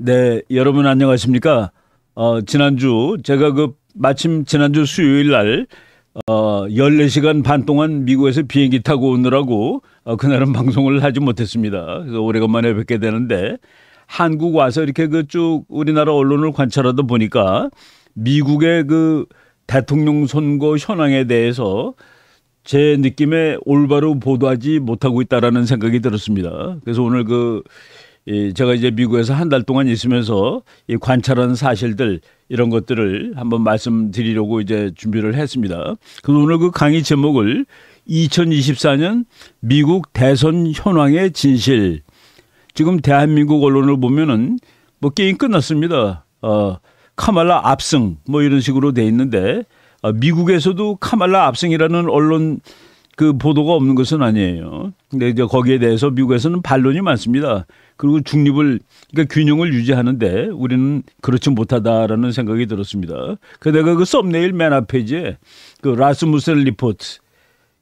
네, 여러분 안녕하십니까? 어, 지난주 제가 그 마침 지난주 수요일 날 어, 14시간 반 동안 미국에서 비행기 타고 오느라고 어, 그날은 방송을 하지 못했습니다. 그래서 오래간만에 뵙게 되는데 한국 와서 이렇게 그 쭉 우리나라 언론을 관찰하다 보니까 미국의 그 대통령 선거 현황에 대해서 제 느낌에 올바로 보도하지 못하고 있다라는 생각이 들었습니다. 그래서 오늘 그 이 제가 이제 미국에서 한 달 동안 있으면서 이 관찰한 사실들 이런 것들을 한번 말씀드리려고 이제 준비를 했습니다. 그래서 오늘 그 강의 제목을 2024년 미국 대선 현황의 진실. 지금 대한민국 언론을 보면은 뭐 게임 끝났습니다. 어, 카말라 압승 뭐 이런 식으로 돼 있는데 어, 미국에서도 카말라 압승이라는 언론 그 보도가 없는 것은 아니에요. 근데 이제 거기에 대해서 미국에서는 반론이 많습니다. 그리고 중립을 그러니까 균형을 유지하는데 우리는 그렇지 못하다라는 생각이 들었습니다. 그 내가 그 썸네일 맨 앞페이지에 그 라스무센 리포트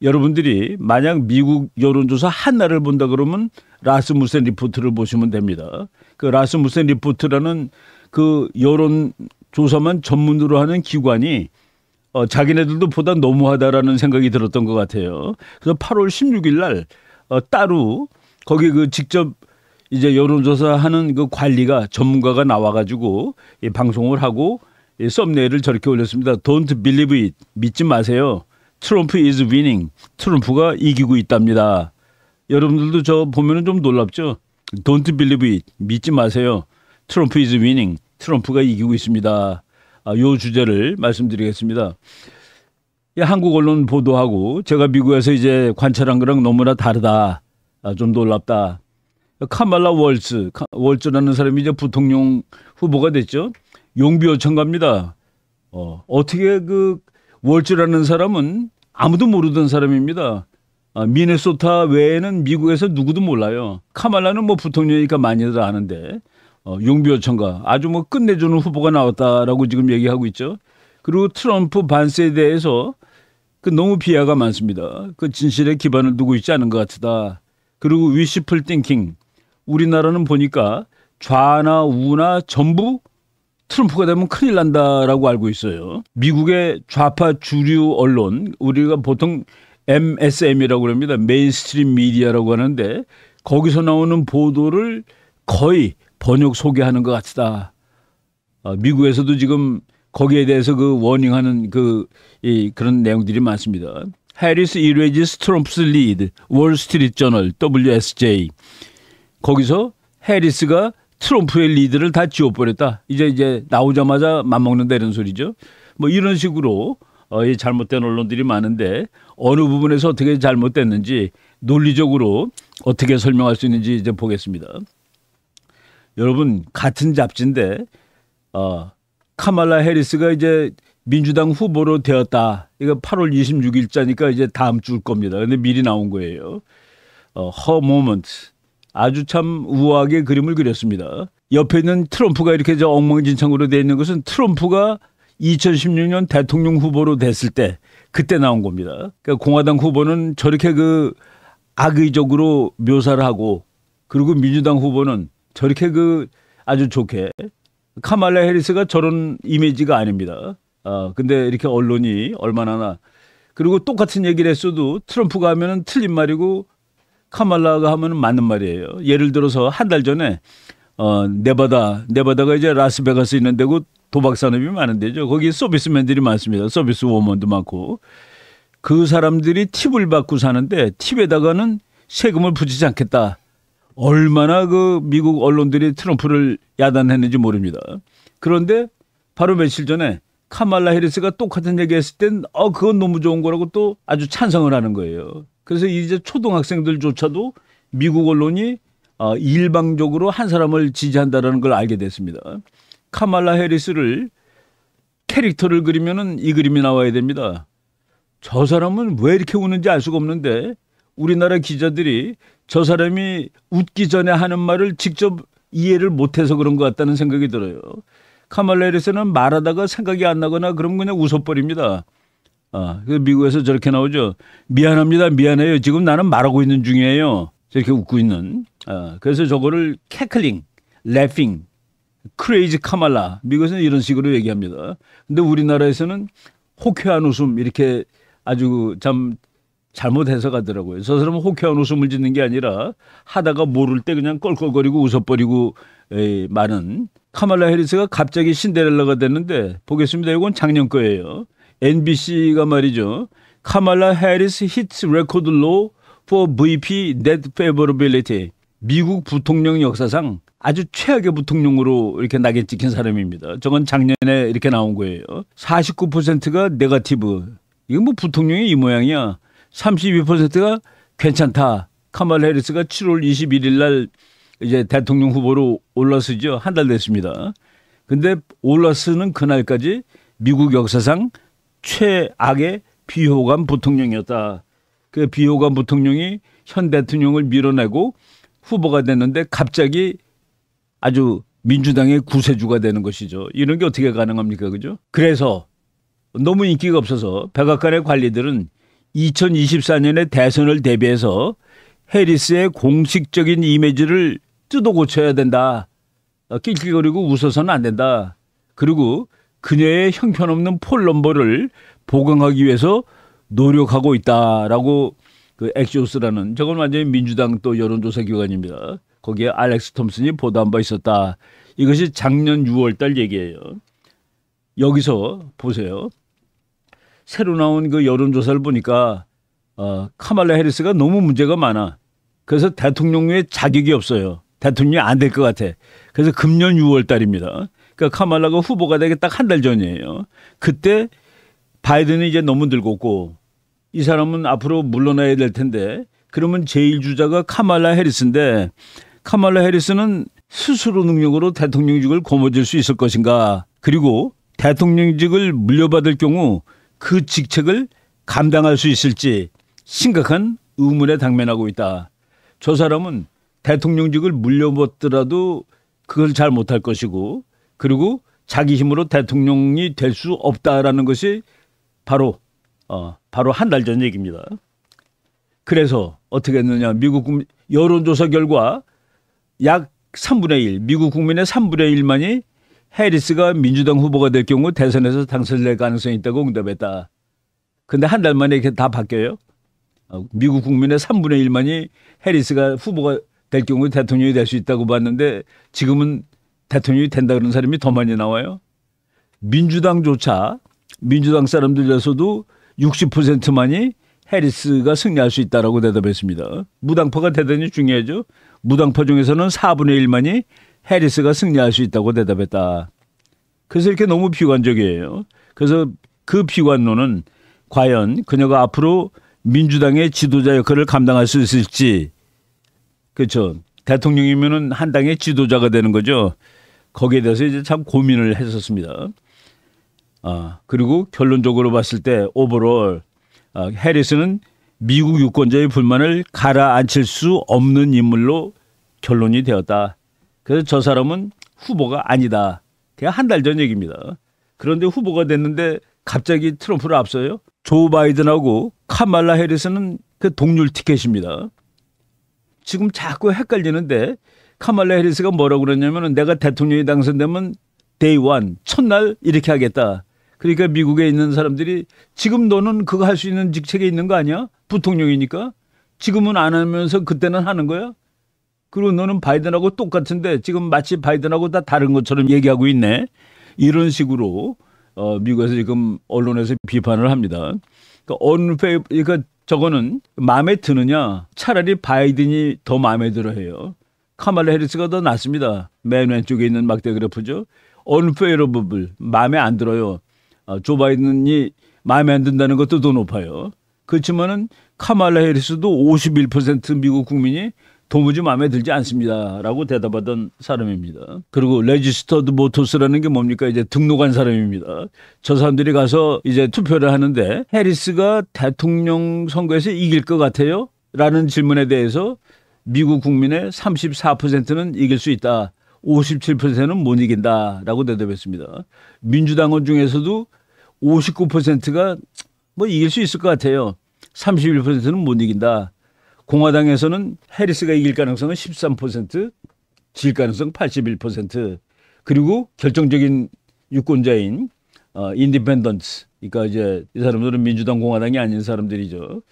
여러분들이 만약 미국 여론조사 하나를 본다 그러면 라스무센 리포트를 보시면 됩니다. 그 라스무센 리포트라는 그 여론 조사만 전문으로 하는 기관이 어, 자기네들도 보다 너무하다라는 생각이 들었던 것 같아요. 그래서 8월 16일 날 어, 따로 거기 그 직접 이제 여론조사 하는 그 관리가 전문가가 나와가지고 이 방송을 하고 이 썸네일을 저렇게 올렸습니다. Don't believe it. 믿지 마세요. 트럼프 is winning. 트럼프가 이기고 있답니다. 여러분들도 저 보면은 좀 놀랍죠? Don't believe it. 믿지 마세요. 트럼프 is winning. 트럼프가 이기고 있습니다. 아, 요 주제를 말씀드리겠습니다. 이 한국 언론 보도하고 제가 미국에서 이제 관찰한 거랑 너무나 다르다. 아, 좀 놀랍다. 카말라 월츠, 월츠라는 사람이 이제 부통령 후보가 됐죠. 용비어 청갑니다. 어, 어떻게 그 월츠라는 사람은 아무도 모르던 사람입니다. 아, 미네소타 외에는 미국에서 누구도 몰라요. 카말라는 뭐 부통령이니까 많이들 아는데 어, 용비어천가 아주 뭐 끝내주는 후보가 나왔다라고 지금 얘기하고 있죠. 그리고 트럼프 밴스에 대해서 그 너무 비하가 많습니다. 그 진실에 기반을 두고 있지 않은 것 같다. 그리고 wishful thinking 우리나라는 보니까 좌나 우나 전부 트럼프가 되면 큰일 난다라고 알고 있어요. 미국의 좌파 주류 언론 우리가 보통 MSM이라고 그럽니다. mainstream media라고 하는데 거기서 나오는 보도를 거의 번역 소개하는 것 같다. 어, 미국에서도 지금 거기에 대해서 그 warning하는 그 이, 그런 내용들이 많습니다. Harris erases Trump's lead 월스트리트 저널 WSJ 거기서 해리스가 트럼프의 리드를 다 지워버렸다. 이제 이제 나오자마자 맞먹는다 이런 소리죠. 뭐 이런 식으로 어, 이 잘못된 언론들이 많은데 어느 부분에서 어떻게 잘못됐는지 논리적으로 어떻게 설명할 수 있는지 이제 보겠습니다. 여러분 같은 잡지인데 어, 카말라 해리스가 이제 민주당 후보로 되었다. 이거 8월 26일자니까 이제 다음 주일 겁니다. 근데 미리 나온 거예요. 어, 허 모먼트. 아주 참 우아하게 그림을 그렸습니다. 옆에 있는 트럼프가 이렇게 저 엉망진창으로 되어 있는 것은 트럼프가 2016년 대통령 후보로 됐을 때 그때 나온 겁니다. 그러니까 공화당 후보는 저렇게 그 악의적으로 묘사를 하고 그리고 민주당 후보는 저렇게 그 아주 좋게 카말라 해리스가 저런 이미지가 아닙니다. 아, 근데 이렇게 언론이 얼마나 그리고 똑같은 얘기를 했어도 트럼프가 하면은 틀린 말이고 카말라가 하면은 맞는 말이에요. 예를 들어서 한 달 전에 어 네바다 네바다가 이제 라스베가스 있는 데고 도박 산업이 많은 데죠. 거기 서비스맨들이 많습니다. 서비스 워먼도 많고 그 사람들이 팁을 받고 사는데 팁에다가는 세금을 붙이지 않겠다. 얼마나 그 미국 언론들이 트럼프를 야단했는지 모릅니다. 그런데 바로 며칠 전에 카말라 해리스가 똑같은 얘기 했을 땐, 어, 그건 너무 좋은 거라고 또 아주 찬성을 하는 거예요. 그래서 이제 초등학생들조차도 미국 언론이 어, 일방적으로 한 사람을 지지한다라는 걸 알게 됐습니다. 카말라 해리스를 캐릭터를 그리면은 이 그림이 나와야 됩니다. 저 사람은 왜 이렇게 우는지 알 수가 없는데 우리나라 기자들이 저 사람이 웃기 전에 하는 말을 직접 이해를 못해서 그런 것 같다는 생각이 들어요. 카말레리스는 말하다가 생각이 안 나거나 그럼 그냥 웃어버립니다. 아, 그 미국에서 저렇게 나오죠. 미안합니다, 미안해요. 지금 나는 말하고 있는 중이에요. 저렇게 웃고 있는. 아, 그래서 저거를 캐클링, Laughing crazy Kamala. 미국에서는 이런 식으로 얘기합니다. 근데 우리나라에서는 호쾌한 웃음 이렇게 아주 참 잘못 해석하더라고요. 저 사람은 호쾌한 웃음을 짓는 게 아니라 하다가 모를 때 그냥 껄껄거리고 웃어버리고 많은 카말라 해리스가 갑자기 신데렐라가 됐는데 보겠습니다. 이건 작년 거예요. NBC가 말이죠. Kamala Harris hit record low for VP net favorability. 미국 부통령 역사상 아주 최악의 부통령으로 이렇게 낙에 찍힌 사람입니다. 저건 작년에 이렇게 나온 거예요. 49%가 네가티브. 이건 뭐 부통령이 이 모양이야. 32%가 괜찮다. 카말라 해리스가 7월 21일 날 이제 대통령 후보로 올라서죠. 한 달 됐습니다. 근데 올라서는 그날까지 미국 역사상 최악의 비호감 부통령이었다. 그 비호감 부통령이 현 대통령을 밀어내고 후보가 됐는데 갑자기 아주 민주당의 구세주가 되는 것이죠. 이런 게 어떻게 가능합니까? 그죠? 그래서 너무 인기가 없어서 백악관의 관리들은 2024년의 대선을 대비해서 해리스의 공식적인 이미지를 뜯어 고쳐야 된다. 어, 낄낄거리고 웃어서는 안 된다. 그리고 그녀의 형편없는 폴 넘버를 보강하기 위해서 노력하고 있다라고 그 엑시오스라는 저건 완전히 민주당 또 여론조사 기관입니다. 거기에 알렉스 톰슨이 보도한 바 있었다. 이것이 작년 6월 달 얘기예요. 여기서 보세요. 새로 나온 그 여론조사를 보니까 어, 카말라 해리스가 너무 문제가 많아. 그래서 대통령의 자격이 없어요. 대통령이 안 될 것 같아. 그래서 금년 6월 달입니다. 그러니까 카말라가 후보가 되기 딱한 달 전이에요. 그때 바이든이 이제 너무 늙었고 이 사람은 앞으로 물러나야 될 텐데 그러면 제1주자가 카말라 해리스인데 카말라 해리스는 스스로 능력으로 대통령직을 거머쥘 수 있을 것인가 그리고 대통령직을 물려받을 경우 그 직책을 감당할 수 있을지 심각한 의문에 당면하고 있다. 저 사람은 대통령직을 물려받더라도 그걸 잘 못할 것이고 그리고 자기 힘으로 대통령이 될 수 없다라는 것이 바로 어 바로 한 달 전 얘기입니다. 그래서 어떻게 했느냐 미국 여론조사 결과 약 3분의 1 미국 국민의 3분의 1만이 해리스가 민주당 후보가 될 경우 대선에서 당선될 가능성이 있다고 응답했다. 근데 한 달 만에 이렇게 다 바뀌어요? 어, 미국 국민의 3분의 1만이 해리스가 후보가 될 경우 대통령이 될 수 있다고 봤는데 지금은 대통령이 된다 그런 사람이 더 많이 나와요. 민주당조차 민주당 사람들에서도 60%만이 해리스가 승리할 수 있다라고 대답했습니다. 무당파가 대단히 중요하죠. 무당파 중에서는 4분의 1만이 해리스가 승리할 수 있다고 대답했다. 그래서 이렇게 너무 비관적이에요. 그래서 그 비관론은 과연 그녀가 앞으로 민주당의 지도자 역할을 감당할 수 있을지 그렇죠. 대통령이면은 한 당의 지도자가 되는 거죠. 거기에 대해서 이제 참 고민을 했었습니다. 아, 그리고 결론적으로 봤을 때 오버롤 아, 해리스는 미국 유권자의 불만을 가라앉힐 수 없는 인물로 결론이 되었다. 그래서 저 사람은 후보가 아니다. 그냥 한달 전 얘기입니다. 그런데 후보가 됐는데 갑자기 트럼프를 앞서요. 조 바이든하고 카말라 해리스는 그 동일 티켓입니다. 지금 자꾸 헷갈리는데 카말라 해리스가 뭐라고 그러냐면은 내가 대통령이 당선되면 day one 첫날 이렇게 하겠다. 그러니까 미국에 있는 사람들이 지금 너는 그거 할 수 있는 직책에 있는 거 아니야? 부통령이니까. 지금은 안 하면서 그때는 하는 거야? 그리고 너는 바이든하고 똑같은데 지금 마치 바이든하고 다 다른 것처럼 얘기하고 있네. 이런 식으로 어, 미국에서 지금 언론에서 비판을 합니다. 그러니까 언페 그러니까 저거는 마음에 드느냐? 차라리 바이든이 더 마음에 들어 해요. 카말라 해리스가 더 낫습니다. 맨 왼쪽에 있는 막대 그래프죠. 언페이러블 마음에 안 들어요. 어, 조 바이든이 마음에 안 든다는 것도 더 높아요. 그렇지만은 카말라 해리스도 51% 미국 국민이 도무지 마음에 들지 않습니다라고 대답하던 사람입니다. 그리고 레지스터드 모토스라는 게 뭡니까? 이제 등록한 사람입니다. 저 사람들이 가서 이제 투표를 하는데 해리스가 대통령 선거에서 이길 것 같아요? 라는 질문에 대해서 미국 국민의 34%는 이길 수 있다. 57%는 못 이긴다라고 대답했습니다. 민주당원 중에서도 59%가 뭐 이길 수 있을 것 같아요. 31%는 못 이긴다. 공화당에서는 해리스가 이길 가능성은 13%, 질 가능성 81%. 그리고 결정적인 유권자인 어, independents, 그러니까 이제 이 사람들은 민주당 공화당이 아닌 사람들이죠.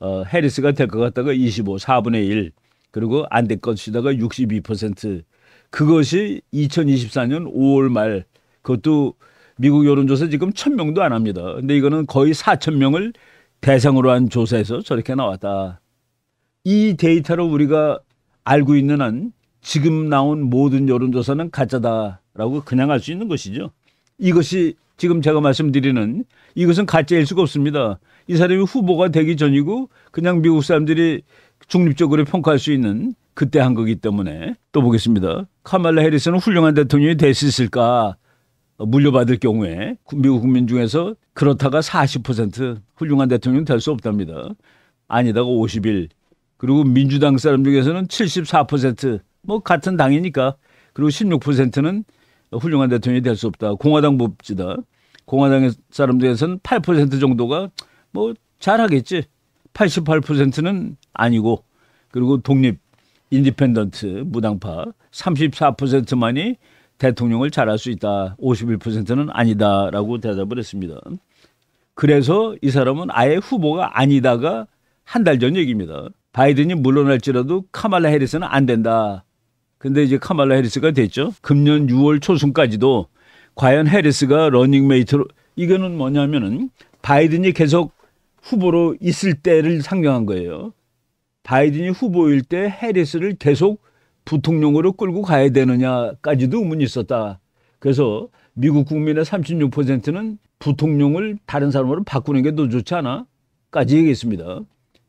어, 해리스가 될 것 같다가 25, 4분의 1, 그리고 안 될 것이다가 62%. 그것이 2024년 5월 말 그것도 미국 여론조사 지금 1000명도 안 합니다. 근데 이거는 거의 4000명을 대상으로 한 조사에서 저렇게 나왔다. 이 데이터로 우리가 알고 있는 한 지금 나온 모든 여론조사는 가짜다라고 그냥 알 수 있는 것이죠. 이것이 지금 제가 말씀드리는 이것은 가짜일 수가 없습니다. 이 사람이 후보가 되기 전이고 그냥 미국 사람들이 중립적으로 평가할 수 있는 그때 한 거기 때문에 또 보겠습니다. 카말라 해리스는 훌륭한 대통령이 될 수 있을까? 물려받을 경우에 미국 국민 중에서 그렇다가 40% 훌륭한 대통령 될 수 없답니다. 아니다가 51. 그리고 민주당 사람 중에서는 74%뭐 같은 당이니까 그리고 16%는 훌륭한 대통령이 될 수 없다. 공화당 봅시다. 공화당 사람 중에서는 8% 정도가 뭐 잘하겠지. 88%는 아니고 그리고 독립 independent 무당파 34%만이 대통령을 잘할 수 있다. 51%는 아니다라고 대답을 했습니다. 그래서 이 사람은 아예 후보가 아니다가 한 달 전 얘기입니다. 바이든이 물러날지라도 카말라 해리스는 안 된다. 근데 이제 카말라 해리스가 됐죠. 금년 6월 초순까지도 과연 해리스가 러닝메이트로 이거는 뭐냐면은 바이든이 계속 후보로 있을 때를 상정한 거예요. 바이든이 후보일 때 해리스를 계속 부통령으로 끌고 가야 되느냐까지도 의문이 있었다. 그래서 미국 국민의 36%는 부통령을 다른 사람으로 바꾸는 게 더 좋지 않아? 까지 얘기했습니다.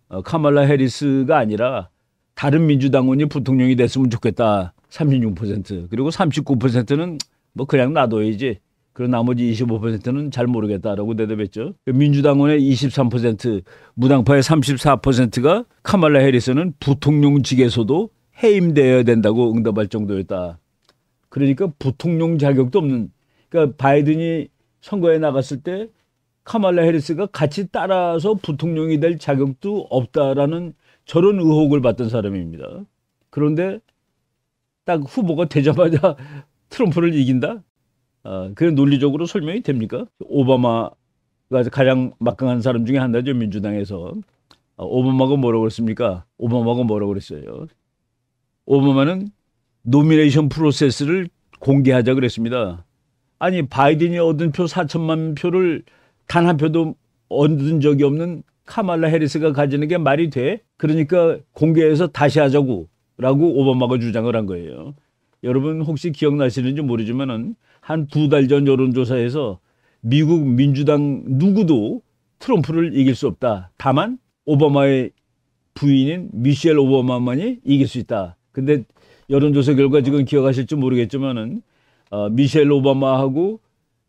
어, 카말라 해리스가 아니라 다른 민주당원이 부통령이 됐으면 좋겠다. 36% 그리고 39%는 뭐 그냥 놔둬야지. 그리고 나머지 25%는 잘 모르겠다라고 대답했죠. 민주당원의 23%, 무당파의 34%가 카말라 해리스는 부통령직에서도 해임되어야 된다고 응답할 정도였다. 그러니까 부통령 자격도 없는. 그러니까 바이든이 선거에 나갔을 때 카말라 해리스가 같이 따라서 부통령이 될 자격도 없다라는 저런 의혹을 받던 사람입니다. 그런데 딱 후보가 되자마자 트럼프를 이긴다? 아, 그게 논리적으로 설명이 됩니까? 오바마가 가장 막강한 사람 중에 하나죠, 민주당에서. 아, 오바마가 뭐라고 그랬습니까? 오바마가 뭐라고 그랬어요? 오바마는 nomination process를 공개하자 그랬습니다. 아니, 바이든이 얻은 표 4천만 표를 단 한 표도 얻은 적이 없는 카말라 해리스가 가지는 게 말이 돼? 그러니까 공개해서 다시 하자고 라고 오바마가 주장을 한 거예요. 여러분 혹시 기억나시는지 모르지만은 한 두 달 전 여론조사에서 미국 민주당 누구도 트럼프를 이길 수 없다. 다만 오바마의 부인인 미셸 오바마만이 이길 수 있다. 근데 여론조사 결과 지금 기억하실지 모르겠지만은 어, 미셸 오바마하고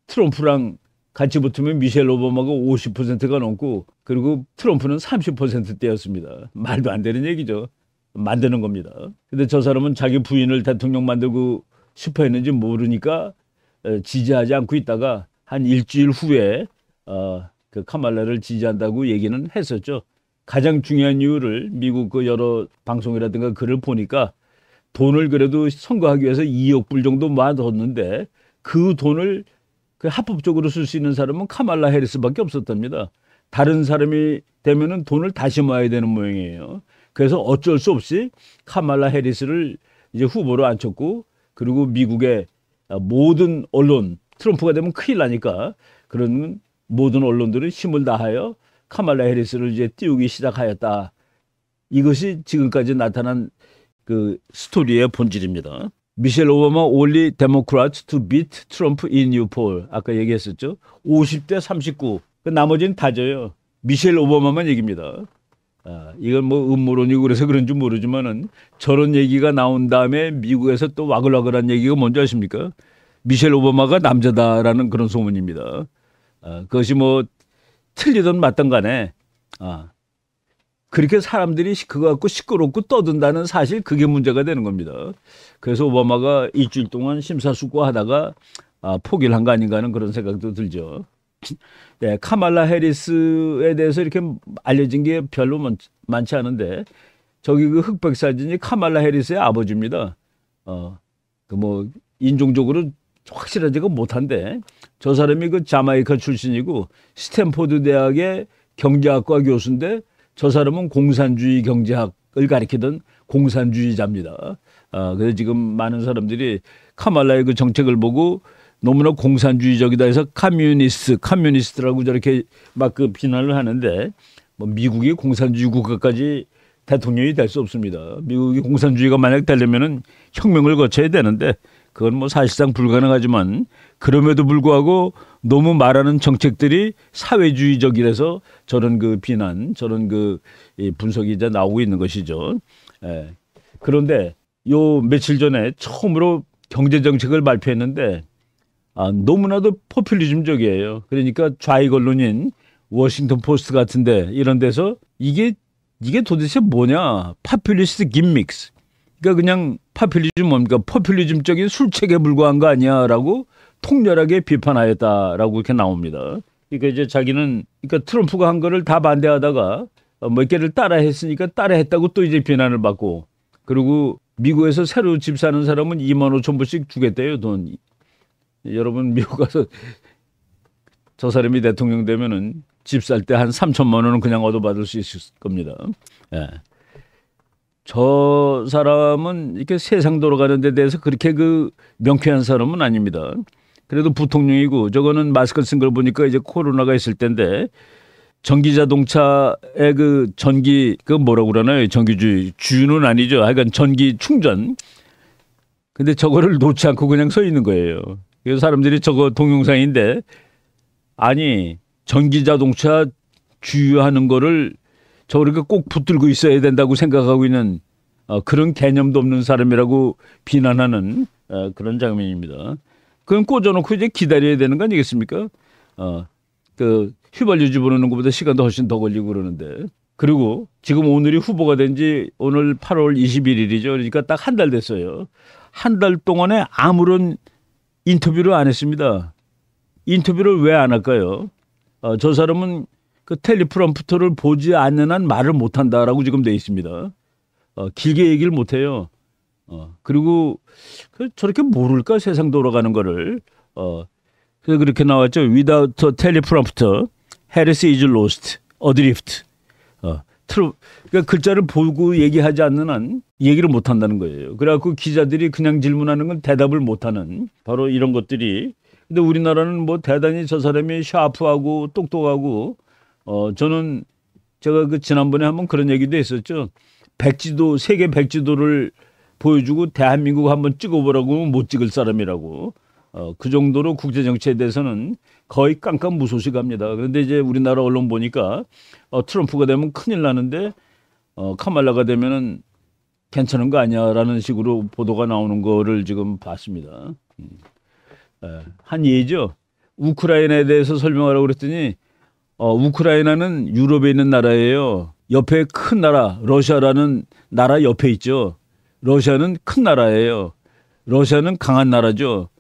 트럼프랑 같이 붙으면 미셸 오바마가 50%가 넘고 그리고 트럼프는 30%대였습니다. 말도 안 되는 얘기죠. 만드는 겁니다. 근데 저 사람은 자기 부인을 대통령 만들고 싶어 했는지 모르니까 지지하지 않고 있다가 한 일주일 후에 어, 그 카말라를 지지한다고 얘기는 했었죠. 가장 중요한 이유를 미국 그 여러 방송이라든가 글을 보니까 돈을 그래도 선거하기 위해서 2억 불 정도 모아뒀는데 그 돈을 그 합법적으로 쓸 수 있는 사람은 카말라 해리스밖에 없었답니다. 다른 사람이 되면은 돈을 다시 모아야 되는 모양이에요. 그래서 어쩔 수 없이 카말라 해리스를 이제 후보로 앉혔고 그리고 미국의 모든 언론 트럼프가 되면 큰일 나니까 그런 모든 언론들은 힘을 다하여 카말라 해리스를 이제 띄우기 시작하였다. 이것이 지금까지 나타난 그 스토리의 본질입니다. 미셸 오바마 Democrats to beat Trump in new poll. 아까 얘기했었죠. 50대 39. 그 나머지는 다져요. 미셸 오바마만 얘기입니다. 아, 이건 뭐 음모론이고 그래서 그런지 모르지만은 저런 얘기가 나온 다음에 미국에서 또 와글와글한 얘기가 뭔지 아십니까? 미셸 오바마가 남자다라는 그런 소문입니다. 아, 그것이 뭐 틀리든 맞든 간에 아, 그렇게 사람들이 갖고 시끄럽고 떠든다는 사실 그게 문제가 되는 겁니다. 그래서 오바마가 일주일 동안 심사숙고하다가 아, 포기를 한 거 아닌가 하는 그런 생각도 들죠. 네, 카말라 해리스에 대해서 이렇게 알려진 게 별로 많, 지 않은데 저기 그 흑백 사진이 카말라 해리스의 아버지입니다. 어, 그 뭐 인종적으로 확실하지가 못한데 저 사람이 그 자마이카 출신이고 스탠포드 대학의 경제학과 교수인데 저 사람은 공산주의 경제학을 가리키던 공산주의자입니다. 아, 그래서 지금 많은 사람들이 카말라의 그 정책을 보고 너무나 공산주의적이다 해서 communist, communist라고 저렇게 막 그 비난을 하는데 뭐 미국이 공산주의 국가까지 대통령이 될 수 없습니다. 미국이 공산주의가 만약 되려면은 혁명을 거쳐야 되는데 그건 뭐 사실상 불가능하지만 그럼에도 불구하고 너무 말하는 정책들이 사회주의적이라서 저런 그 비난, 저런 그 분석이 이제 나오고 있는 것이죠. 예. 그런데 요 며칠 전에 처음으로 경제 정책을 발표했는데 아, 너무나도 포퓰리즘적이에요. 그러니까 좌익 언론인 워싱턴 포스트 같은데 이런 데서 이게 이게 도대체 뭐냐? populist gimmicks. 그러니까 그냥 populism 뭡니까? 포퓰리즘적인 술책에 불과한 거 아니야라고 통렬하게 비판하였다라고 이렇게 나옵니다. 그러니까 이제 자기는 그러니까 트럼프가 한 거를 다 반대하다가 몇 개를 따라했으니까 따라했다고 또 이제 비난을 받고 그리고 미국에서 새로 집 사는 사람은 2만 5천 불씩 주겠대요 돈. 여러분 미국 가서 저 사람이 대통령 되면은 집 살 때 한 3천만 원은 그냥 얻어받을 수 있을 겁니다. 예. 저 사람은 이렇게 세상 돌아가는 데 대해서 그렇게 그 명쾌한 사람은 아닙니다. 그래도 부통령이고 저거는 마스크 쓴 걸 보니까 이제 코로나가 있을 텐데 전기 자동차의 그 전기 그 뭐라고 그러나요? 전기주의 주유는 아니죠. 하여간 전기 충전. 근데 저거를 놓지 않고 그냥 서 있는 거예요. 그래서 사람들이 저거 동영상인데 아니 전기 자동차 주유하는 거를 저렇게 꼭 붙들고 있어야 된다고 생각하고 있는 어, 그런 개념도 없는 사람이라고 비난하는 어, 그런 장면입니다. 그럼 꽂아놓고 이제 기다려야 되는 거 아니겠습니까? 어, 그 휘발유 집어넣는 것보다 시간도 훨씬 더 걸리고 그러는데. 그리고 지금 오늘이 후보가 된 지 오늘 8월 21일이죠. 그러니까 딱 한 달 됐어요. 한 달 동안에 아무런 인터뷰를 안 했습니다. 인터뷰를 왜 안 할까요? 어, 저 사람은 그 텔리프롬프터를 보지 않는 한 말을 못 한다라고 지금 돼 있습니다. 어, 길게 얘기를 못 해요. 어, 그리고 그 저렇게 모를까 세상 돌아가는 거를. 어, 그래서 그렇게 나왔죠. Without a teleprompter, Harris is lost, adrift. 어, 트루, 그러니까 글자를 보고 얘기하지 않는 한 얘기를 못 한다는 거예요. 그래갖고 기자들이 그냥 질문하는 건 대답을 못 하는 바로 이런 것들이 근데 우리나라는 뭐 대단히 저 사람이 샤프하고 똑똑하고 어 저는 제가 그 지난번에 한번 그런 얘기도 했었죠. 백지도 세계 백지도를 보여주고 대한민국 한번 찍어보라고 못 찍을 사람이라고. 어, 그 정도로 국제 정치에 대해서는 거의 깜깜 무소식합니다. 그런데 이제 우리나라 언론 보니까 어, 트럼프가 되면 큰일 나는데 어, 카말라가 되면은 괜찮은 거 아니야라는 식으로 보도가 나오는 거를 지금 봤습니다. 음. 예, 한 예죠. 우크라이나에 대해서 설명하라고 그랬더니 어, 우크라이나는 유럽에 있는 나라예요. 옆에 큰 나라 러시아라는 나라 옆에 있죠. 러시아는 큰 나라예요. 러시아는 강한 나라죠.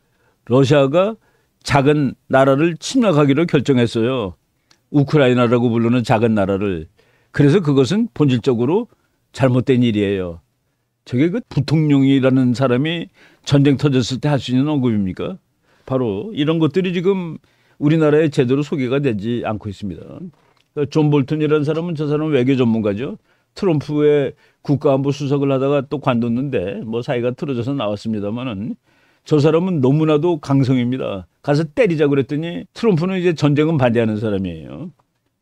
러시아가 작은 나라를 침략하기로 결정했어요. 우크라이나라고 부르는 작은 나라를. 그래서 그것은 본질적으로 잘못된 일이에요. 저게 그 부통령이라는 사람이 전쟁 터졌을 때 할 수 있는 언급입니까? 바로 이런 것들이 지금 우리나라에 제대로 소개가 되지 않고 있습니다. 그러니까 존 볼튼이라는 사람은 저 사람은 외교 전문가죠. 트럼프의 국가안보 수석을 하다가 또 관뒀는데 뭐 사이가 틀어져서 나왔습니다만은 저 사람은 너무나도 강성입니다. 가서 때리자 그랬더니 트럼프는 이제 전쟁은 반대하는 사람이에요.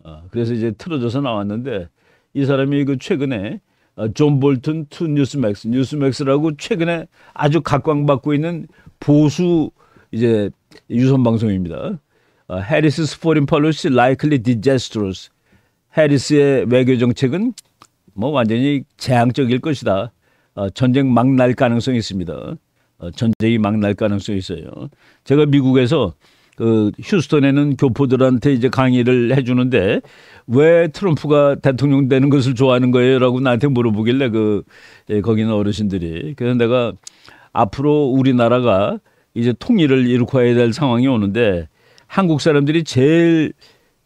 아, 그래서 이제 틀어져서 나왔는데 이 사람이 그 최근에 어, John Bolton to Newsmax 뉴스맥스라고 최근에 아주 각광받고 있는 보수 이제 유선 방송입니다. Harris's foreign policy likely disastrous. 해리스의 외교 정책은 뭐 완전히 재앙적일 것이다. 어, 전쟁 막 날 가능성이 있습니다. 어, 전쟁이 막 날 가능성이 있어요. 제가 미국에서 그 휴스턴에는 교포들한테 이제 강의를 해주는데 왜 트럼프가 대통령 되는 것을 좋아하는 거예요?라고 나한테 물어보길래 그 예, 거기 는 어르신들이 그래서 내가 앞으로 우리나라가 이제 통일을 일으켜야 될 상황이 오는데 한국 사람들이 제일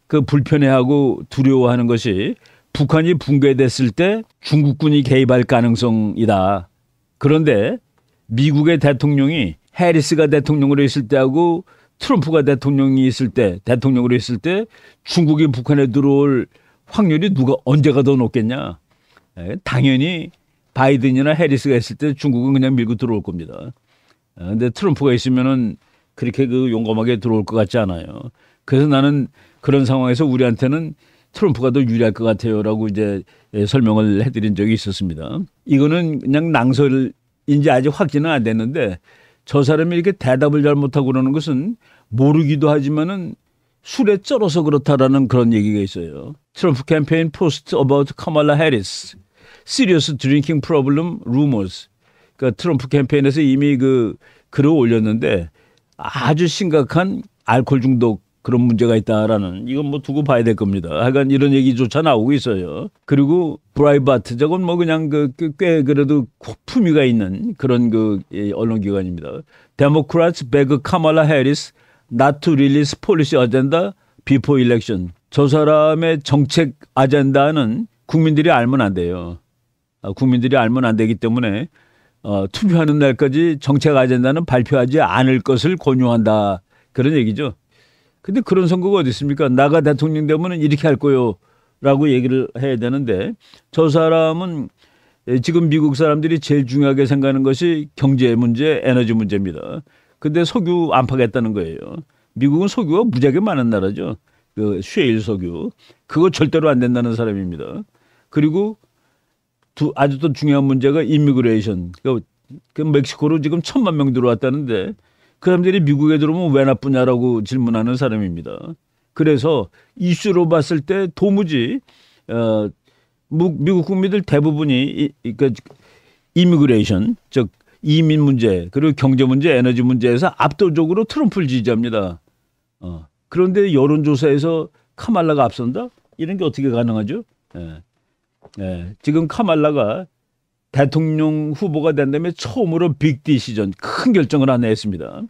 그 불편해하고 두려워하는 것이 북한이 붕괴됐을 때 중국군이 개입할 가능성이다. 그런데 미국의 대통령이 해리스가 대통령으로 있을 때하고 트럼프가 대통령이 있을 때 대통령으로 있을 때 중국이 북한에 들어올 확률이 누가 언제가 더 높겠냐? 예, 당연히 바이든이나 해리스가 있을 때 중국은 그냥 밀고 들어올 겁니다. 예, 근데 트럼프가 있으면은 그렇게 그 용감하게 들어올 것 같지 않아요. 그래서 나는 그런 상황에서 우리한테는 트럼프가 더 유리할 것 같아요라고 이제 예, 설명을 해드린 적이 있었습니다. 이거는 그냥 낭설인지 아직 확진은 안 됐는데 저 사람이 이렇게 대답을 잘 못하고 그러는 것은 모르기도 하지만은 술에 쩔어서 그렇다라는 그런 얘기가 있어요. Trump campaign post about Kamala Harris serious. 그러니까 트럼프 캠페인에서 이미 그 글을 올렸는데 아주 심각한 알코올 중독 그런 문제가 있다라는 이건 뭐 두고 봐야 될 겁니다. 하여간 이런 얘기조차 나오고 있어요. 그리고 브라이바트 저건 뭐 그냥 그 꽤 그 그래도 품위가 있는 그런 그 언론기관입니다. 데모크라츠 베그 카말라 해리스 to release policy agenda before election. 저 사람의 정책 아젠다는 국민들이 알면 안 돼요. 아, 국민들이 알면 안 되기 때문에 어, 투표하는 날까지 정책 아젠다는 발표하지 않을 것을 권유한다. 그런 얘기죠. 근데 그런 선거가 어디 있습니까? 나가 대통령 되면은 이렇게 할 거요. 라고 얘기를 해야 되는데 저 사람은 지금 미국 사람들이 제일 중요하게 생각하는 것이 경제 문제, 에너지 문제입니다. 근데 석유 안 파겠다는 거예요. 미국은 석유가 무지하게 많은 나라죠. 그 쉐일 석유. 그거 절대로 안 된다는 사람입니다. 그리고 두 아주 또 중요한 문제가 immigration. 그, 그 멕시코로 지금 천만 명 들어왔다는데 그 사람들이 미국에 들어오면 왜 나쁘냐라고 질문하는 사람입니다. 그래서 이슈로 봤을 때 도무지 어 미국 국민들 대부분이 그러니까 immigration 즉 이민 문제 그리고 경제 문제 에너지 문제에서 압도적으로 트럼프를 지지합니다. 어. 그런데 여론조사에서 카말라가 앞선다? 이런 게 어떻게 가능하죠? 예. 예. 지금 카말라가 대통령 후보가 된 다음에 처음으로 big decision 큰 결정을 하나 했습니다.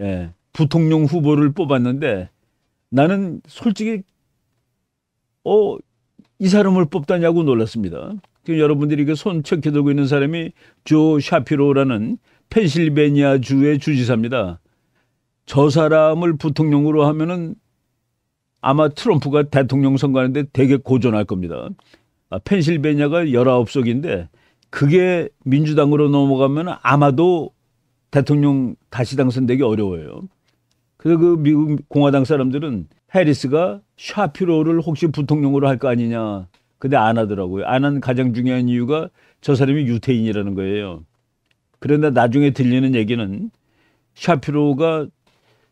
예. 부통령 후보를 뽑았는데 나는 솔직히 어, 이 사람을 뽑다냐고 놀랐습니다. 지금 여러분들이 그 손 척해 들고 있는 사람이 조 샤피로라는 펜실베니아 주의 주지사입니다. 저 사람을 부통령으로 하면은 아마 트럼프가 대통령 선거하는데 되게 고전할 겁니다. 아, 펜실베니아가 19석인데 그게 민주당으로 넘어가면 아마도 대통령 다시 당선되기 어려워요. 그래서 그 미국 공화당 사람들은 해리스가 샤피로를 혹시 부통령으로 할 거 아니냐. 근데 안 하더라고요. 안 한 가장 중요한 이유가 저 사람이 유태인이라는 거예요. 그런데 나중에 들리는 얘기는 샤피로가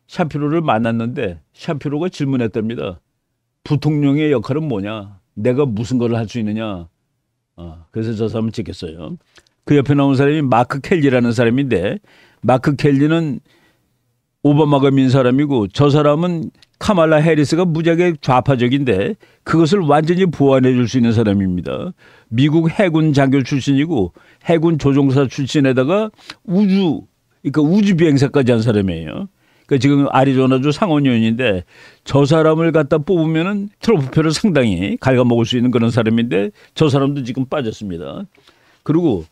샤피로를 만났는데 샤피로가 질문했답니다. 부통령의 역할은 뭐냐? 내가 무슨 걸 할 수 있느냐? 어, 그래서 저 사람을 찍겠어요. 그 옆에 나온 사람이 마크 켈리라는 사람인데 마크 켈리는 오바마가 민 사람이고 저 사람은 카말라 해리스가 무지하게 좌파적인데 그것을 완전히 보완해 줄 수 있는 사람입니다. 미국 해군 장교 출신이고 해군 조종사 출신에다가 우주 그러니까 우주 비행사까지 한 사람이에요. 그러니까 지금 아리조나주 상원의원인데 저 사람을 갖다 뽑으면은 트럼프 표를 상당히 갉아먹을 수 있는 그런 사람인데 저 사람도 지금 빠졌습니다. 그리고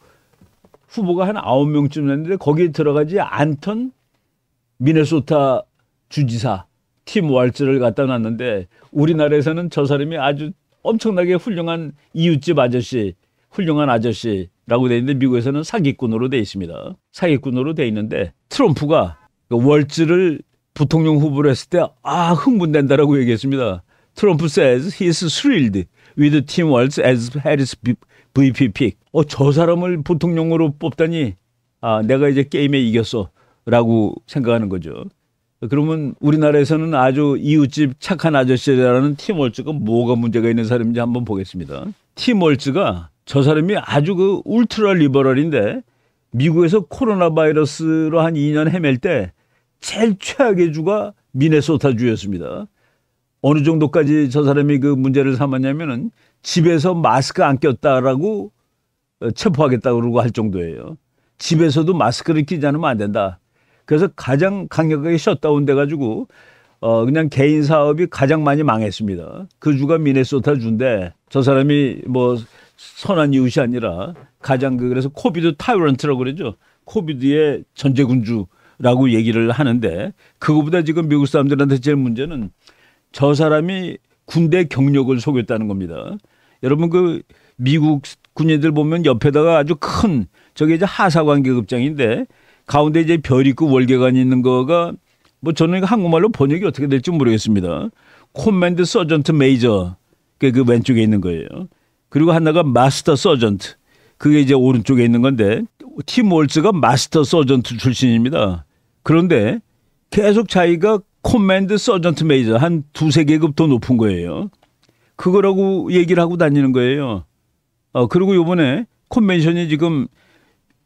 후보가 한 아홉 명쯤 됐는데 거기에 들어가지 않던 미네소타 주지사 팀 월츠를 갖다 놨는데 우리나라에서는 저 사람이 아주 엄청나게 훌륭한 이웃집 아저씨, 훌륭한 아저씨라고 돼 있는데 미국에서는 사기꾼으로 돼 있습니다. 사기꾼으로 돼 있는데 트럼프가 그 월즈를 부통령 후보로 했을 때 아 흥분된다라고 얘기했습니다. 트럼프 says he's thrilled with Tim Walz as Harris VP pick. 어, 저 사람을 부통령으로 뽑다니 아 내가 이제 게임에 이겼어 라고 생각하는 거죠. 그러면 우리나라에서는 아주 이웃집 착한 아저씨라는 팀 월즈가 뭐가 문제가 있는 사람인지 한번 보겠습니다. 팀 월즈가 저 사람이 아주 그 울트라 리버럴인데 미국에서 코로나 바이러스로 한 2년 헤맬 때 제일 최악의 주가 미네소타 주였습니다. 어느 정도까지 저 사람이 그 문제를 삼았냐면은 집에서 마스크 안 꼈다라고 체포하겠다고 그러고 할 정도예요. 집에서도 마스크를 끼지 않으면 안 된다. 그래서 가장 강력하게 셧다운 돼 가지고 어 그냥 개인 사업이 가장 많이 망했습니다. 그 주가 미네소타 주인데 저 사람이 뭐 선한 이웃이 아니라 가장 그 그래서 COVID tyrant라고 그러죠. COVID의 전제군주 라고 얘기를 하는데 그거보다 지금 미국 사람들한테 제일 문제는 저 사람이 군대 경력을 속였다는 겁니다. 여러분 그 미국 군인들 보면 옆에다가 아주 큰 저게 이제 하사관계급장인데 가운데 이제 별 있고 월계관이 있는 거가 뭐 저는 한국말로 번역이 어떻게 될지 모르겠습니다. Command Sergeant Major 그 왼쪽에 있는 거예요. 그리고 하나가 Master Sergeant 그게 이제 오른쪽에 있는 건데 팀 월츠가 Master Sergeant 출신입니다. 그런데 계속 자기가 Command Sergeant Major 한 두세 계급 더 높은 거예요. 그거라고 얘기를 하고 다니는 거예요. 어, 그리고 요번에 컨벤션이 지금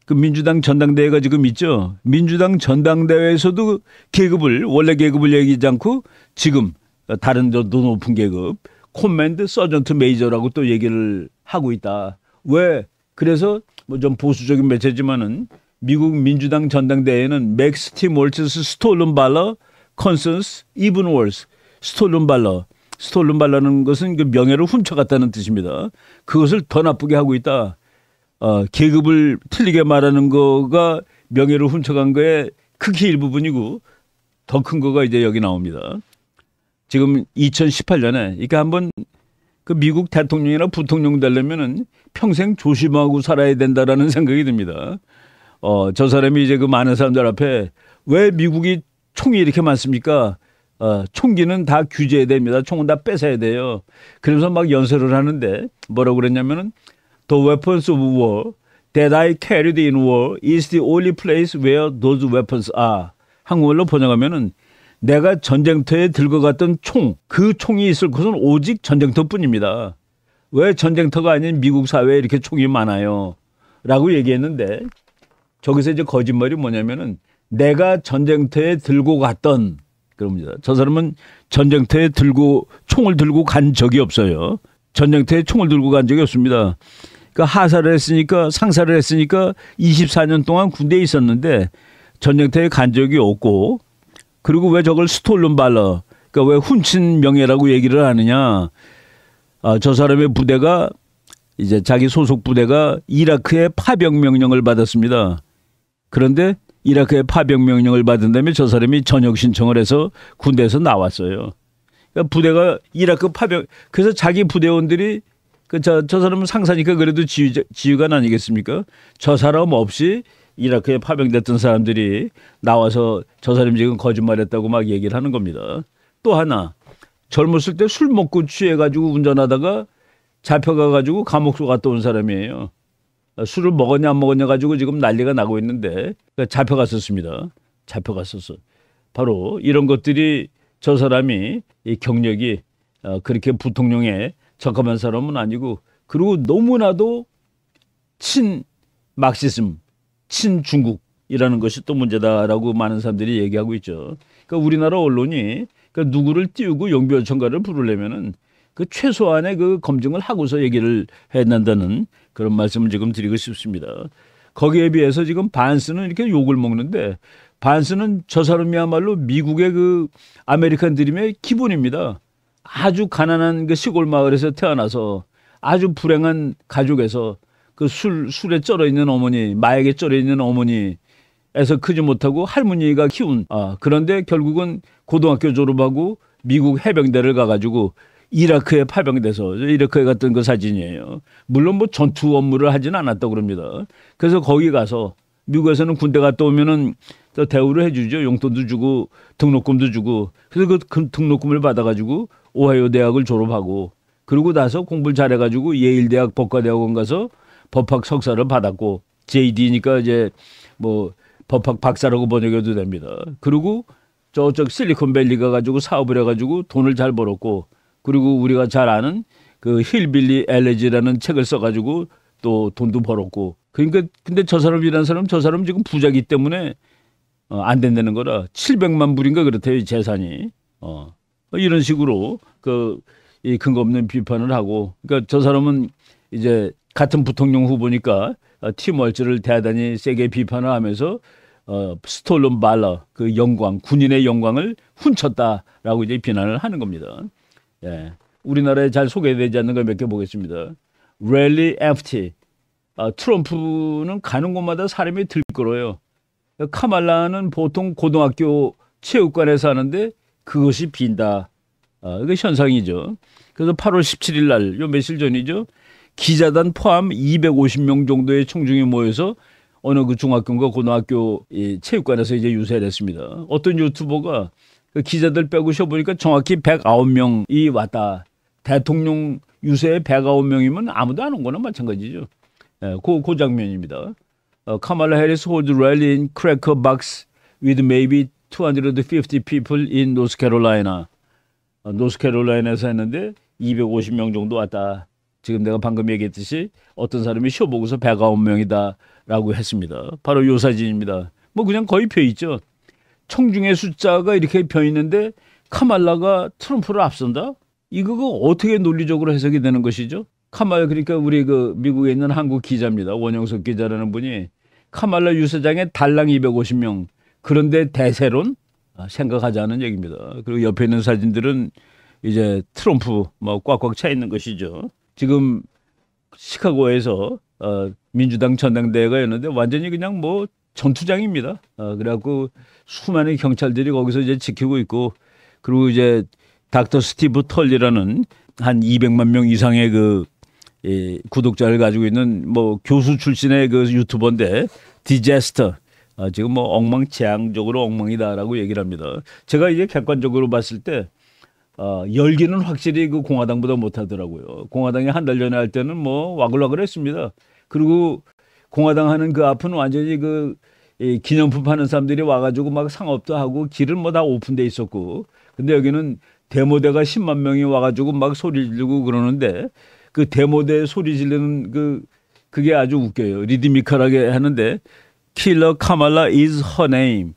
그 민주당 전당대회가 지금 있죠. 민주당 전당대회에서도 계급을 원래 계급을 얘기하지 않고 지금 다른 더 높은 계급 Command Sergeant Major라고 또 얘기를 하고 있다. 왜? 그래서 뭐 좀 보수적인 매체지만은 미국 민주당 전당대회는 makes Tim Walz's stolen valor concerns even worse stolen valor stolen valor는 것은 그 명예를 훔쳐갔다는 뜻입니다. 그것을 더 나쁘게 하고 있다. 어, 계급을 틀리게 말하는 거가 명예를 훔쳐간 거에 크게 일부분이고 더 큰 거가 이제 여기 나옵니다. 지금 2018년에 그러니까 한번 그 미국 대통령이나 부통령 되려면은 평생 조심하고 살아야 된다라는 생각이 듭니다. 어, 저 사람이 이제 그 많은 사람들 앞에 왜 미국이 총이 이렇게 많습니까? 어, 총기는 다 규제됩니다. 총은 다 뺏어야 돼요. 그래서 막 연설을 하는데 뭐라고 그랬냐면은 The weapons of war that I carried in war is the only place where those weapons are. 한국말로 번역하면은 내가 전쟁터에 들고 갔던 총, 그 총이 있을 곳은 오직 전쟁터뿐입니다. 왜 전쟁터가 아닌 미국 사회에 이렇게 총이 많아요? 라고 얘기했는데 저기서 이제 거짓말이 뭐냐면은 내가 전쟁터에 들고 갔던 그럽니다. 저 사람은 전쟁터에 들고 총을 들고 간 적이 없어요. 전쟁터에 총을 들고 간 적이 없습니다. 그러니까 하사를 했으니까 상사를 했으니까 24년 동안 군대에 있었는데 전쟁터에 간 적이 없고 그리고 왜 저걸 스톨른 발러 그러니까 왜 훔친 명예라고 얘기를 하느냐 아, 저 사람의 부대가 이제 자기 소속 부대가 이라크의 파병 명령을 받았습니다. 그런데 이라크의 파병 명령을 받은 다음에 저 사람이 전역 신청을 해서 군대에서 나왔어요. 그러니까 부대가 이라크 파병 그래서 자기 부대원들이 그저 저 사람은 상사니까 그래도 지휘 지휘관 아니겠습니까? 저 사람 없이 이라크에 파병됐던 사람들이 나와서 저 사람이 지금 거짓말했다고 막 얘기를 하는 겁니다. 또 하나 젊었을 때 술 먹고 취해가지고 운전하다가 잡혀가가지고 감옥소 갔다 온 사람이에요. 술을 먹었냐 안 먹었냐 가지고 지금 난리가 나고 있는데 그러니까 잡혀갔었습니다. 잡혀갔었어. 바로 이런 것들이 저 사람이 이 경력이 어, 그렇게 부통령에 적합한 사람은 아니고 그리고 너무나도 친 Marxism, 친 중국이라는 것이 또 문제다라고 많은 사람들이 얘기하고 있죠. 그러니까 우리나라 언론이 그러니까 누구를 띄우고 용비어천가를 부르려면은 그 최소한의 그 검증을 하고서 얘기를 된다는 그런 말씀을 지금 드리고 싶습니다. 거기에 비해서 지금 반스는 이렇게 욕을 먹는데 반스는 저 사람이야말로 미국의 그 아메리칸 드림의 기본입니다. 아주 가난한 그 시골 마을에서 태어나서 아주 불행한 가족에서 그 술, 술에 쩔어 있는 어머니, 마약에 쩔어 있는 어머니, 에서 크지 못하고 할머니가 키운 아 그런데 결국은 고등학교 졸업하고 미국 해병대를 가가지고 이라크에 파병돼서 이라크에 갔던 그 사진이에요. 물론 뭐 전투 업무를 하지는 않았다고 그럽니다. 그래서 거기 가서 미국에서는 군대 갔다 오면은 또 대우를 해주죠. 용돈도 주고 등록금도 주고. 그래서 그 등록금을 받아가지고 오하이오 대학을 졸업하고 그러고 나서 공부를 잘해가지고 예일 대학 법과대학원 가서 법학 석사를 받았고 JD니까 이제 뭐 법학 박사라고 번역해도 됩니다. 그리고 저쪽 실리콘밸리 가가지고 사업을 해가지고 돈을 잘 벌었고 그리고 우리가 잘 아는 그 힐빌리 엘레지라는 책을 써가지고 또 돈도 벌었고. 그러니까 근데 저 사람이라는 사람 저 사람 지금 부자기 때문에 어, 안 된다는 거라. 700만 불인가 그렇대요 재산이. 어. 이런 식으로 그 이 근거 없는 비판을 하고. 그러니까 저 사람은 이제 같은 부통령 후보니까 어, 팀 월츠를 대단히 세게 비판을 하면서 어, 스톨론 발러 그 영광 군인의 영광을 훔쳤다라고 이제 비난을 하는 겁니다. 예. 우리나라에 잘 소개되지 않는 걸 몇 개 보겠습니다. 랠리 FT. 아, 트럼프는 가는 곳마다 사람이 들끓어요. 카말라는 보통 고등학교 체육관에서 하는데 그것이 빈다. 아, 이거 현상이죠. 그래서 8월 17일 날, 요 며칠 전이죠. 기자단 포함 250명 정도의 청중이 모여서 어느 그 중학교인가 고등학교 이 체육관에서 이제 유세를 했습니다. 어떤 유튜버가 그 기자들 빼고 쉬어보니까 정확히 109명이 왔다. 대통령 유세에 109명이면 아무도 안 온 거나 마찬가지죠. 예, 그, 그 장면입니다. 어, 카말라 해리스 holds rally in cracker box with maybe 250 people North Carolina. 어, 했는데 250명 정도 왔다. 지금 내가 방금 얘기했듯이 어떤 사람이 세어보고서 109명이다라고 했습니다. 바로 요 사진입니다. 뭐 그냥 거의 비어 있죠. 청중의 숫자가 이렇게 비어 있는데 카말라가 트럼프를 앞선다? 이거 어떻게 논리적으로 해석이 되는 것이죠? 카말 그러니까 우리 그 미국에 있는 한국 기자입니다. 원영석 기자라는 분이 카말라 유세장에 달랑 250명 그런데 대세론 아, 생각하자는 얘기입니다. 그리고 옆에 있는 사진들은 이제 트럼프 뭐 꽉꽉 차 있는 것이죠. 지금 시카고에서 어, 민주당 전당대회가 였는데 완전히 그냥 뭐 전투장입니다. 어, 그래갖고 수많은 경찰들이 거기서 이제 지키고 있고 그리고 이제 닥터 스티브 털리라는 한 200만 명 이상의 그 이, 구독자를 가지고 있는 뭐 교수 출신의 그 유튜버인데 디제스터 아, 지금 뭐 엉망재앙적으로 엉망이다라고 얘기를 합니다. 제가 이제 객관적으로 봤을 때 어, 열기는 확실히 그 공화당보다 못하더라고요. 공화당이 한 달 전에 할 때는 뭐 와글와글했습니다. 그리고 공화당 하는 그 앞은 완전히 그이 기념품 파는 사람들이 와가지고 막 상업도 하고 길은 뭐 다 오픈돼 있었고 근데 여기는 데모대가 10만 명이 와가지고 막 소리 지르고 그러는데 그 데모대 소리 지르는 그 그게 아주 웃겨요. 리드미컬하게 하는데 킬러 카말라 is her name.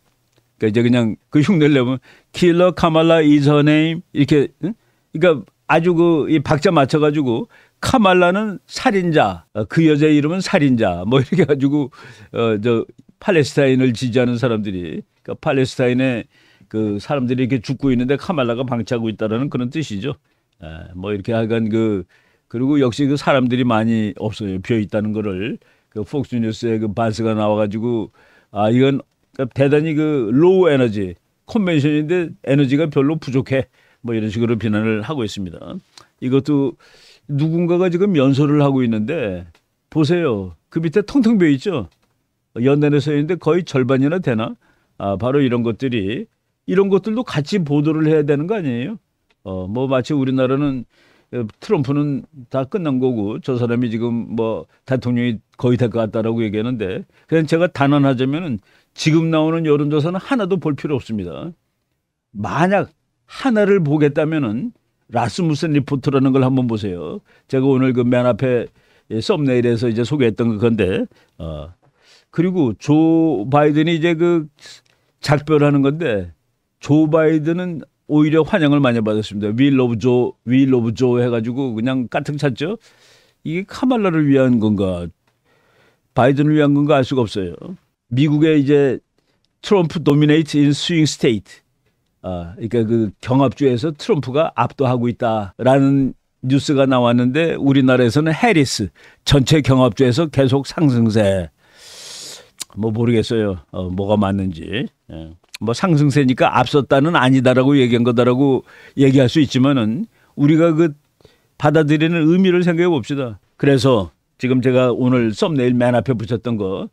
그러니까 이제 그냥 그 흉내를 내면 킬러 카말라 is her name 이렇게 응? 그러니까 아주 그 이 박자 맞춰 가지고 카말라는 살인자, 어, 그 여자의 이름은 살인자, 뭐 이렇게 가지고 어 저 팔레스타인을 지지하는 사람들이 그러니까 팔레스타인의 그 사람들이 이렇게 죽고 있는데 카말라가 방치하고 있다라는 그런 뜻이죠. 아, 뭐 이렇게 하여간 그 그리고 역시 그 사람들이 많이 없어요. 비어 있다는 거를 그 폭스 뉴스에 그 반스가 나와 가지고 아 이건 대단히 그 low energy convention인데 에너지가 별로 부족해 뭐 이런 식으로 비난을 하고 있습니다. 이것도 누군가가 지금 연설을 하고 있는데 보세요. 그 밑에 텅텅 비어 있죠. 연단에 서 있는데 거의 절반이나 되나? 아 바로 이런 것들이 이런 것들도 같이 보도를 해야 되는 거 아니에요? 어 뭐 마치 우리나라는 트럼프는 다 끝난 거고 저 사람이 지금 뭐 대통령이 거의 될 것 같다라고 얘기하는데 그냥 제가 단언하자면은 지금 나오는 여론조사는 하나도 볼 필요 없습니다. 만약 하나를 보겠다면은 라스무슨 리포트라는 걸 한번 보세요. 제가 오늘 그 맨 앞에 썸네일에서 이제 소개했던 건데 어 그리고 조 바이든이 이제 그 작별하는 건데 조 바이든은 오히려 환영을 많이 받았습니다. We love Joe, we love Joe 해가지고 그냥 까뜩 찼죠. 이게 카말라를 위한 건가, 바이든을 위한 건가 알 수가 없어요. 미국의 이제 Trump dominate in swing state. 아, 그러니까 그 경합주에서 트럼프가 압도하고 있다라는 뉴스가 나왔는데 우리나라에서는 해리스 전체 경합주에서 계속 상승세. 뭐 모르겠어요. 어, 뭐가 맞는지. 예. 뭐 상승세니까 앞섰다는 아니다라고 얘기한 거다라고 얘기할 수 있지만은 우리가 그 받아들이는 의미를 생각해 봅시다. 그래서 지금 제가 오늘 썸네일 맨 앞에 붙였던 거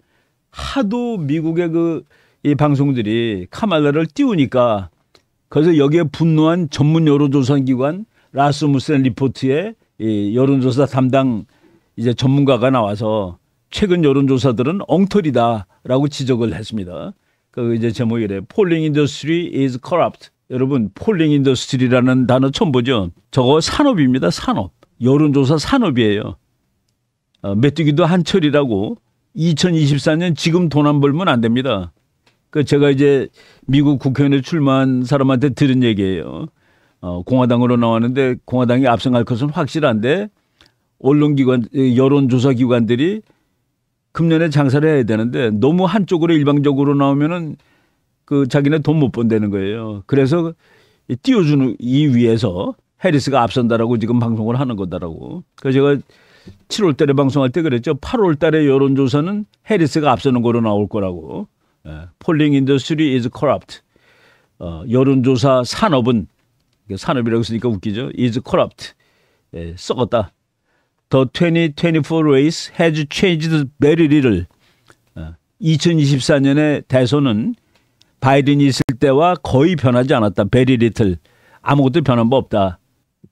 하도 미국의 그 이 방송들이 카말라를 띄우니까 그래서 여기에 분노한 전문 여론조사 기관 라스무센 리포트의 이 여론조사 담당 이제 전문가가 나와서 최근 여론조사들은 엉터리다라고 지적을 했습니다. 그 이제 제목이 이래. Polling industry is corrupt. 여러분 polling industry라는 단어 처음 보죠. 저거 산업입니다. 산업. 여론조사 산업이에요. 어, 메뚜기도 한철이라고 2024년 지금 돈 안 벌면 안 됩니다. 그 제가 이제 미국 국회의원에 출마한 사람한테 들은 얘기예요. 어, 공화당으로 나왔는데 공화당이 압승할 것은 확실한데 언론기관, 여론조사 기관들이 금년에 장사를 해야 되는데 너무 한쪽으로 일방적으로 나오면은 그 자기네 돈 못 번다는 거예요. 그래서 띄워주는 이 위에서 해리스가 앞선다라고 지금 방송을 하는 거다라고. 그래서 제가 7월 달에 방송할 때 그랬죠. 8월 달에 여론조사는 해리스가 앞서는 거로 나올 거라고. Industry is corrupt. 어, 여론조사 산업은 산업이라고 쓰니까 웃기죠. is corrupt. 예, 썩었다. The 2024 race has changed very little. 어, 2024년의 대선은 바이든이 있을 때와 거의 변하지 않았다. very little. 아무것도 변한 바 없다.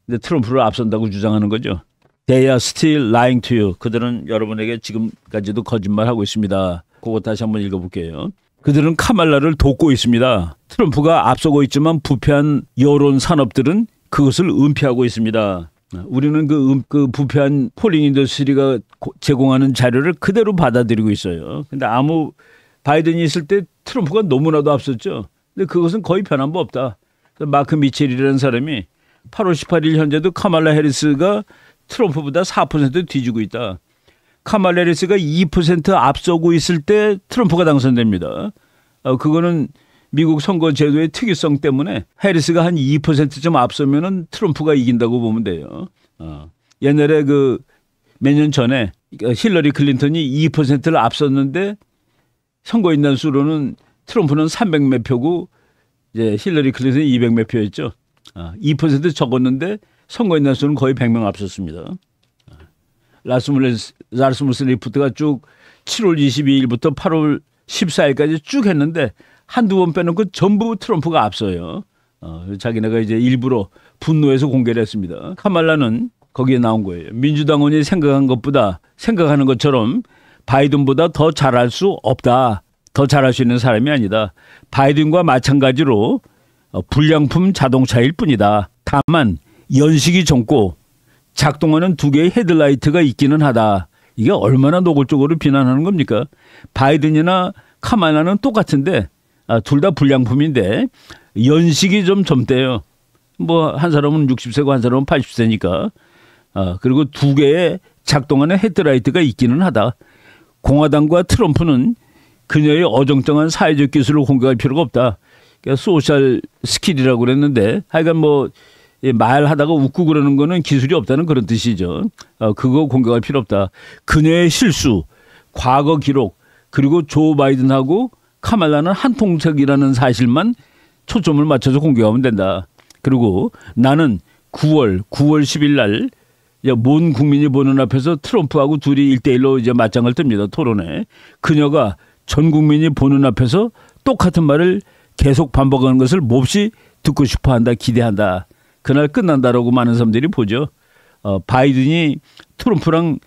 근데 트럼프를 앞선다고 주장하는 거죠. They are still lying to you. 그들은 여러분에게 지금까지도 거짓말하고 있습니다. 그거 다시 한번 읽어볼게요. 그들은 카말라를 돕고 있습니다. 트럼프가 앞서고 있지만 부패한 여론 산업들은 그것을 은폐하고 있습니다. 우리는 그, 음, 그 부패한 polling industry가 제공하는 자료를 그대로 받아들이고 있어요. 근데 아무 바이든이 있을 때 트럼프가 너무나도 앞섰죠. 근데 그것은 거의 변한 바 없다. 마크 미첼이라는 사람이 8월 18일 현재도 카말라 해리스가 트럼프보다 4% 뒤지고 있다. 카말라 해리스가 2% 앞서고 있을 때 트럼프가 당선됩니다. 어, 그거는 미국 선거 제도의 특이성 때문에 해리스가 한 2%좀 앞서면은 트럼프가 이긴다고 보면 돼요. 어. 옛날에 그 몇 년 전에 힐러리 클린턴이 2%를 앞섰는데 선거 인단 수로는 트럼프는 300몇 표고 이제 힐러리 클린턴이 200몇 표였죠. 어, 2% 적었는데 선거인단 수는 거의 100명 앞섰습니다. 라스무스, 라스무스 리포트가 쭉 7월 22일부터 8월 14일까지 쭉 했는데 한두 번 빼놓고 전부 트럼프가 앞서요. 어, 자기네가 이제 일부러 분노해서 공개를 했습니다. 카말라는 거기에 나온 거예요. 민주당원이 생각한 것보다 생각하는 것처럼 바이든보다 더 잘할 수 없다. 더 잘할 수 있는 사람이 아니다. 바이든과 마찬가지로 어, 불량품 자동차일 뿐이다. 다만 연식이 젊고 작동하는 두 개의 헤드라이트가 있기는 하다. 이게 얼마나 노골적으로 비난하는 겁니까? 바이든이나 카마나는 똑같은데 아, 둘 다 불량품인데 연식이 좀 젊대요. 뭐 한 사람은 60세고 한 사람은 80세니까. 아, 그리고 두 개의 작동하는 헤드라이트가 있기는 하다. 공화당과 트럼프는 그녀의 어정쩡한 사회적 기술을 공격할 필요가 없다. 그러니까 social skill이라고 그랬는데 하여간 뭐 말하다가 웃고 그러는 거는 기술이 없다는 그런 뜻이죠. 어, 그거 공격할 필요 없다. 그녀의 실수, 과거 기록, 그리고 조 바이든하고 카말라는 한 통색이라는 사실만 초점을 맞춰서 공격하면 된다. 그리고 나는 9월, 9월 10일 날, 몬 국민이 보는 앞에서 트럼프하고 둘이 일대일로 이제 맞짱을 뜹니다. 토론에. 그녀가 전 국민이 보는 앞에서 똑같은 말을 계속 반복하는 것을 몹시 듣고 싶어 한다, 기대한다. 그날 끝난다라고 많은 사람들이 보죠. 어, 바이든이 트럼프랑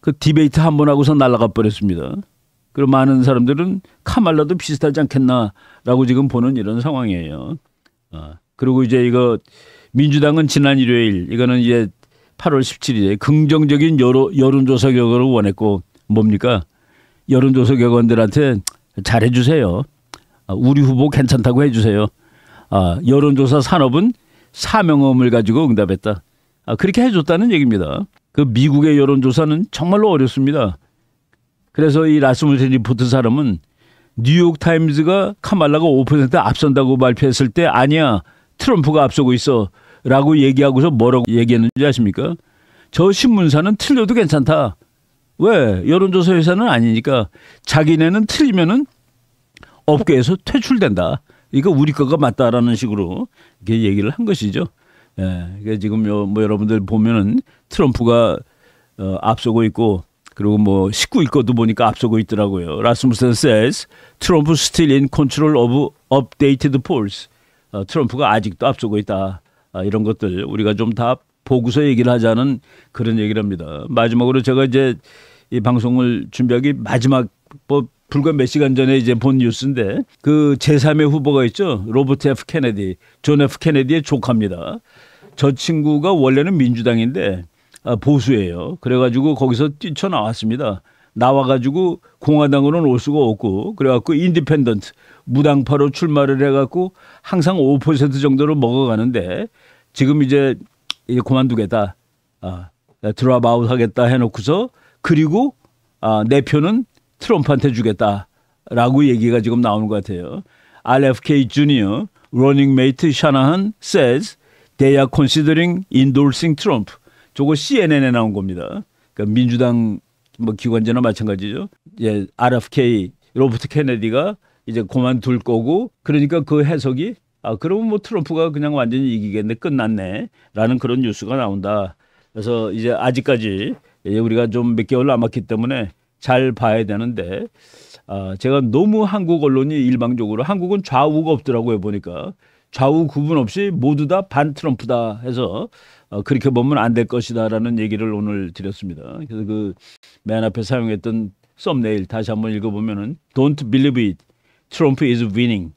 그 디베이트 한 번 하고서 날아가 버렸습니다. 그리고 많은 사람들은 카말라도 비슷하지 않겠나라고 지금 보는 이런 상황이에요. 어, 그리고 이제 이거 민주당은 지난 일요일 이거는 이제 8월 17일에 긍정적인 여론, 여론조사 결과를 원했고 뭡니까? 여론조사 결과원들한테 잘해주세요. 아, 우리 후보 괜찮다고 해주세요. 아, 여론조사 산업은 사명음을 가지고 응답했다. 아, 그렇게 해줬다는 얘기입니다. 그 미국의 여론조사는 정말로 어렵습니다. 그래서 이 라스무센 리포트 사람은 뉴욕 타임즈가 카말라가 5% 앞선다고 발표했을 때 아니야 트럼프가 앞서고 있어 라고 얘기하고서 뭐라고 얘기했는지 아십니까? 저 신문사는 틀려도 괜찮다. 왜 여론조사 회사는 아니니까 자기네는 틀리면은 업계에서 퇴출된다. 이거 우리 거가 맞다라는 식으로 이렇게 얘기를 한 것이죠. 예, 지금 뭐 여러분들 보면은 트럼프가 어, 앞서고 있고 그리고 뭐 19일 것도 보니까 앞서고 있더라고요. 라스무센 says 트럼프 still in control of updated polls. 어, 트럼프가 아직도 앞서고 있다. 아, 이런 것들 우리가 좀 다 보고서 얘기를 하자는 그런 얘기를 합니다. 마지막으로 제가 이제 이 방송을 준비하기 마지막 뭐 불과 몇 시간 전에 이제 본 뉴스인데 그 제3의 후보가 있죠. 로버트 F 케네디, 존 F 케네디의 조카입니다. 저 친구가 원래는 민주당인데 아, 보수예요. 그래가지고 거기서 뛰쳐나왔습니다. 나와가지고 공화당으로는 올 수가 없고 그래갖고 independent 무당파로 출마를 해갖고 항상 5% 정도를 먹어가는데 지금 이제 그만두겠다. 아, drop out 하겠다 해놓고서 그리고 아, 내 표는 트럼프한테 주겠다라고 얘기가 지금 나오는 것 같아요. RFK Jr. running mate Shanahan says they are considering endorsing Trump. 저거 CNN에 나온 겁니다. 그러니까 민주당 뭐 기관지나 마찬가지죠. 예, RFK 로버트 케네디가 이제 그만둘 거고 그러니까 그 해석이 아 그러면 뭐 트럼프가 그냥 완전히 이기겠네 끝났네라는 그런 뉴스가 나온다. 그래서 이제 아직까지 이제 우리가 좀 몇 개월 남았기 때문에 잘 봐야 되는데 아 제가 너무 한국 언론이 일방적으로 한국은 좌우가 없더라고요 보니까 좌우 구분 없이 모두 다 반 트럼프다 해서 어, 그렇게 보면 안 될 것이다라는 얘기를 오늘 드렸습니다. 그래서 그 맨 앞에 사용했던 썸네일 다시 한번 읽어보면은 Don't believe it, Trump is winning.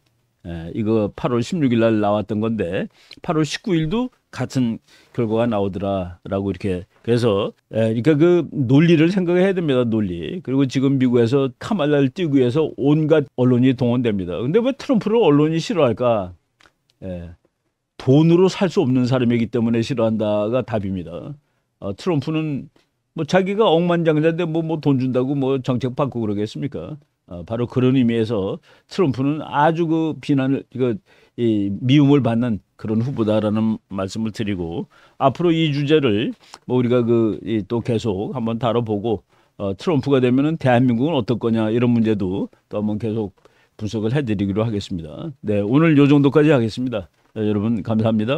예, 이거 8월 16일 날 나왔던 건데 8월 19일도 같은 결과가 나오더라라고 이렇게 그래서 예, 그러니까 그 논리를 생각해야 됩니다 논리. 그리고 지금 미국에서 카말라를 띄우기 위해서 온갖 언론이 동원됩니다. 근데 왜 트럼프를 언론이 싫어할까? 예, 돈으로 살 수 없는 사람이기 때문에 싫어한다가 답입니다. 어, 트럼프는 뭐 자기가 억만장자인데 뭐 뭐 돈 준다고 뭐 정책 바꾸고 그러겠습니까? 어, 바로 그런 의미에서 트럼프는 아주 그 비난을 이거 이 미움을 받는 그런 후보다라는 말씀을 드리고 앞으로 이 주제를 뭐 우리가 그 또 계속 한번 다뤄보고 어, 트럼프가 되면은 대한민국은 어떨 거냐 이런 문제도 또 한번 계속 분석을 해드리기로 하겠습니다. 네 오늘 요 정도까지 하겠습니다. 네, 여러분 감사합니다.